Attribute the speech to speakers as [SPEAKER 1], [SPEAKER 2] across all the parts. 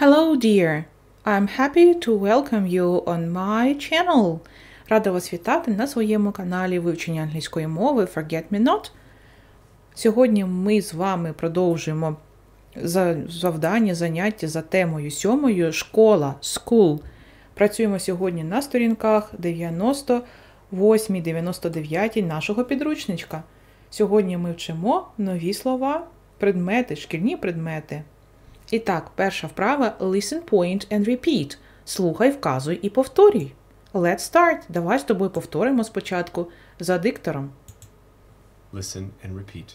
[SPEAKER 1] Hello, dear. I'm happy to welcome you on my channel. Рада вас вітати на своєму каналі вивчення англійської мови Forget Me Not. Сьогодні ми з вами продовжуємо завдання, заняття за темою сьомою школа, school. Працюємо сьогодні на сторінках 98-99 нашого підручничка. Сьогодні ми вчимо нові слова, предмети, шкільні предмети. І так, перша вправа listen, point and repeat. Слухай, вказуй і повторюй. Let's start. Давай з тобою повторимо спочатку за диктором.
[SPEAKER 2] Listen and repeat.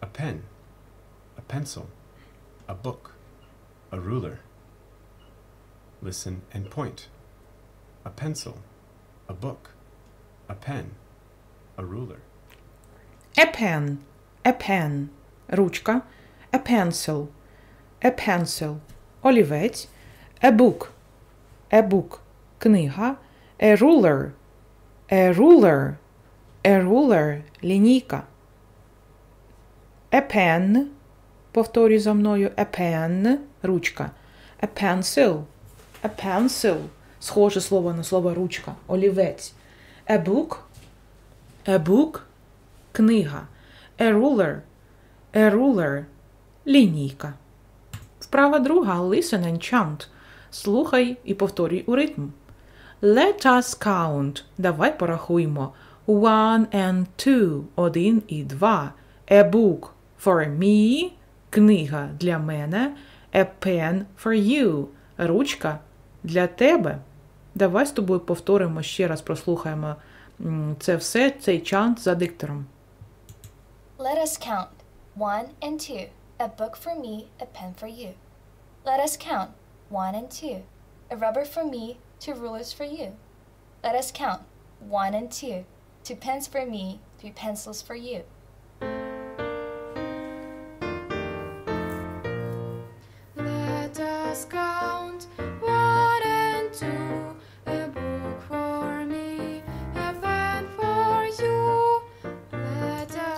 [SPEAKER 2] A pen, a pencil, a book, a ruler. Listen and point. A pencil, a book, a pen, a ruler.
[SPEAKER 1] A pen, a pen. Ручка. A pencil, a pencil. Олівець. A book, a book. Книга. A ruler, a ruler, a ruler. Лінійка. A pen. Повторюй за мною. A pen. Ручка. A pencil. A pencil. Схоже слово на слово ручка. Олівець. A book. A book. Книга. A ruler. A ruler. Лінійка. Вправа друга. Listen and chant. Слухай і повторюй у ритм. Let us count. Давай порахуємо. One and two. Один і два. A book for me. Книга для мене. A pen for you. Ручка для тебе. Давай з тобою повторимо ще раз, прослухаємо це все, цей чант за диктором.
[SPEAKER 3] Let us count. One and two. A book for me, a pen for you. Let us count. One and two. A rubber for me, two rulers for you. Let us count. One and two. Two pens for me, three pencils for you.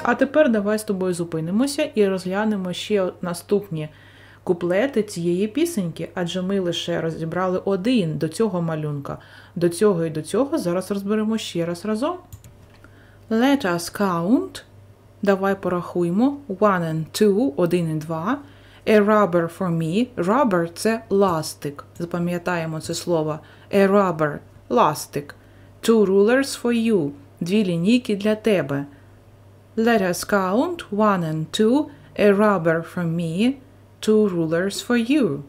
[SPEAKER 1] А тепер давай з тобою зупинимося і розглянемо ще наступні куплети цієї пісеньки, адже ми лише розібрали один до цього малюнка. До цього і до цього зараз розберемо ще раз разом. Let us count. Давай порахуємо. One and two, один і два. A rubber for me. Rubber – це ластик. Запам'ятаємо це слово. A rubber – ластик. Two rulers for you. Дві лінійки для тебе. Let us count. One and two. A rubber for me. Two rulers for you.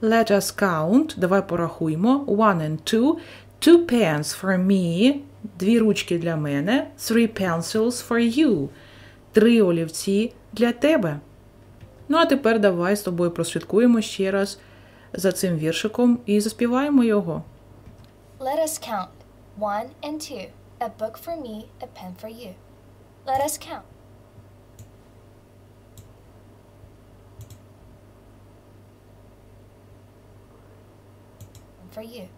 [SPEAKER 1] Let us count. Давай порахуємо. One and two. Two pens for me. Дві ручки для мене. Three pencils for you. Три олівці для тебе. Ну, а тепер давай з тобою прослідкуємо ще раз за цим віршиком і заспіваємо його.
[SPEAKER 3] Let us count. One and two. A book for me, a pen for you. Let us count.
[SPEAKER 4] For you.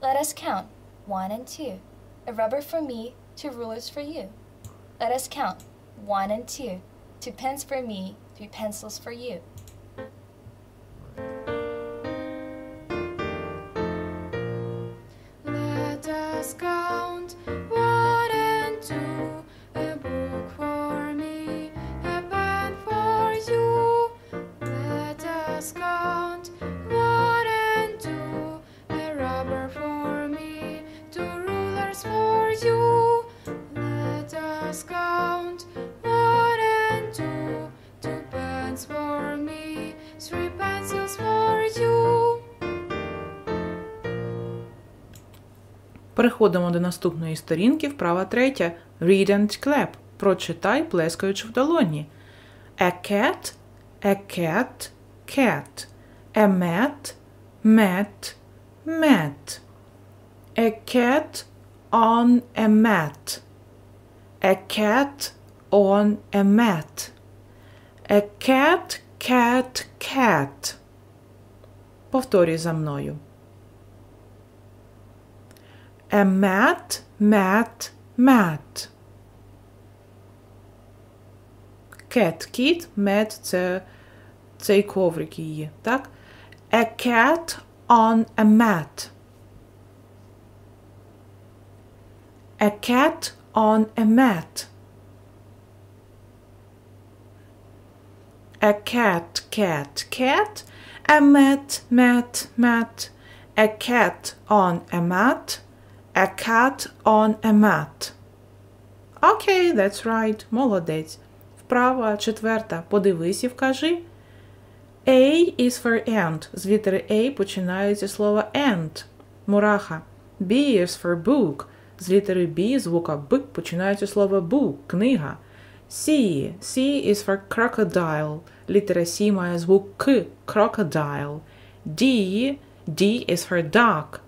[SPEAKER 4] Let us count. One and two. A rubber for me, two rulers for you. Let us count. One and two. Two pens for me, three pencils for you.
[SPEAKER 1] Переходимо до наступної сторінки, вправа третя. Read and clap. Прочитай, плескаючи в долоні. A cat, a cat, cat. A mat, mat, mat. A cat on a mat. A cat on a mat. A cat, cat, cat. Повторюй за мною. A mat, mat, mat. Cat, кіт, mat – це цей коврик її, так? A cat on a mat. A cat on a mat. A cat, cat, cat. A mat, mat, mat. A cat on a mat. A cat on a mat. Окей, that's right. Молодець. Вправа четверта. Подивись і вкажи. A is for ant. З літери A починається слово ant. Мураха. B is for book. З літери B звука Б починається слово book. Книга. C. C is for crocodile. Літера C має звук К. Crocodile. D. D is for duck.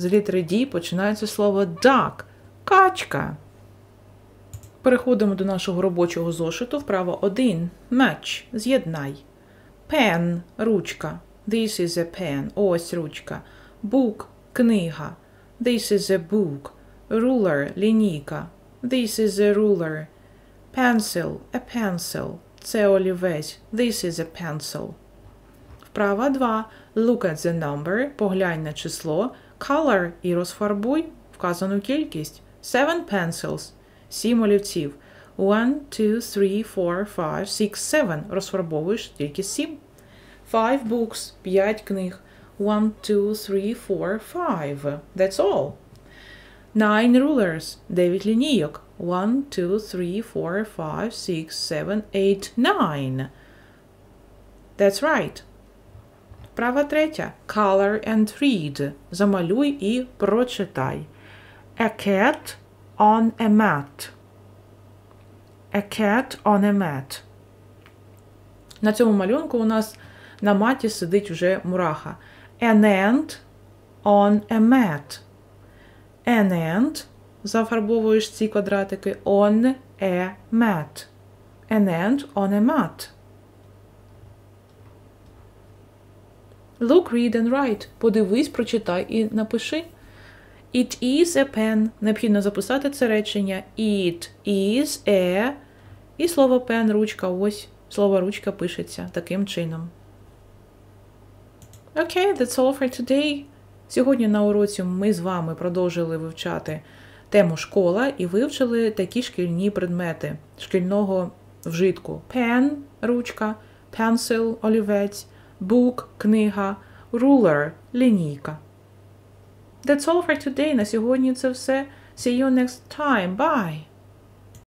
[SPEAKER 1] З літери D починається слово duck. Качка. Переходимо до нашого робочого зошиту. Вправо 1. Match. З'єднай. Pen – ручка. This is a pen. Ось ручка. Book – книга. This is a book. Ruler – лінійка. This is a ruler. Pencil – a pencil. Це олівець. This is a pencil. Вправа 2. Look at the number. Поглянь на число. Color і розфарбуй вказану кількість. Seven pencils. Сім олівців. One, two, three, four, five, six, seven. Розфарбовуєш тільки сім. Five books. П'ять книг. One, two, three, four, five. That's all. Nine rulers. Дев'ять лінійок. One, two, three, four, five, six, seven, eight, nine. That's right. Права третя. Color and read. Замалюй і прочитай. A cat on a mat. A cat on a mat. На цьому малюнку у нас на маті сидить вже мураха. An ant on a mat. An ant. Зафарбовуєш ці квадратики. On a mat. An ant on a mat. Look, read and write. Подивись, прочитай і напиши. It is a pen. Необхідно записати це речення. It is a. І слово pen, ручка. Ось слово ручка пишеться таким чином. Окей, okay, that's all for today. Сьогодні на уроці ми з вами продовжили вивчати тему школа і вивчили такі шкільні предмети шкільного вжитку: pen – ручка, pencil – олівець, book – книга, ruler – лінійка. That's all for today. На сьогодні це все. See you next time. Bye!